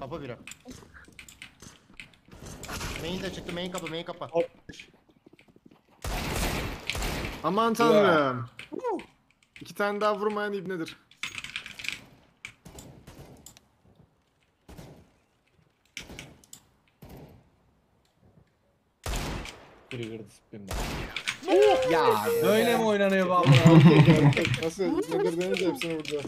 Kapı biri. Main de çıktı. Main kapı. Main kapı. Aman tanrım. İki tane daha vurmayan ibnedir. Trigger disiplinde. Ya böyle mi oynanıyor bu amına? Nasıl ibnedir denince hepsini vurdu.